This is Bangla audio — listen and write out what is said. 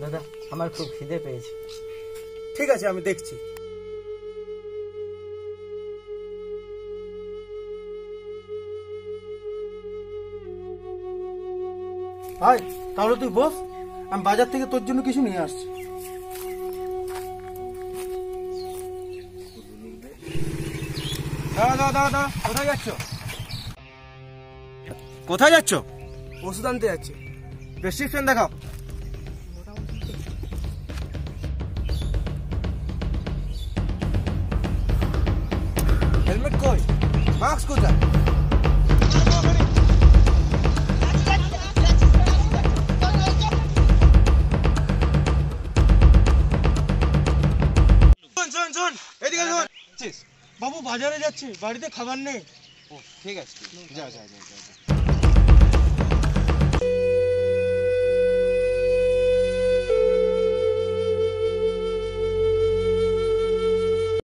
দাদা আমার খুব খিদে পেয়েছে। ঠিক আছে আমি দেখছি। ভাই তাহলে তুই বস। আমি বাজার থেকে তোর জন্য কিছু নিয়ে আসছি। দাদা দাদা দাদা কোথায় যাচ্ছ? কোথায় যাচ্ছ? ওষুধ আনতে যাচ্ছি। প্রেসক্রিপশন দেখাও। হেলমেট কই? মাস্ক কোথায়? শোন শোন শোন এদিকে বাবু বাজারে যাচ্ছে বাড়িতে খাবার নেই। ঠিক আছে যা যা যা যা।